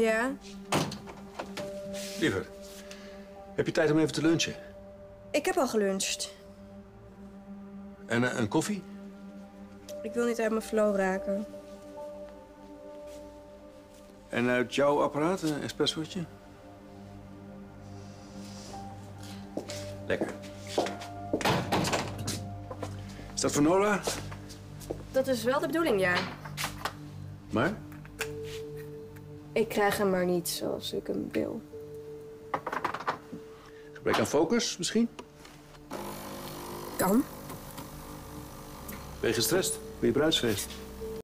Ja, Liever, heb je tijd om even te lunchen? ik heb al geluncht. En eh, een koffie? Ik wil niet uit mijn flow raken. En uit jouw apparaat een espressootje? Lekker. Is dat voor Nora? Dat is wel de bedoeling, ja. Maar? Ik krijg hem maar niet zoals ik hem wil. Gebrek aan focus misschien? Kan. Ben je gestrest? Ben je bruidsfeest?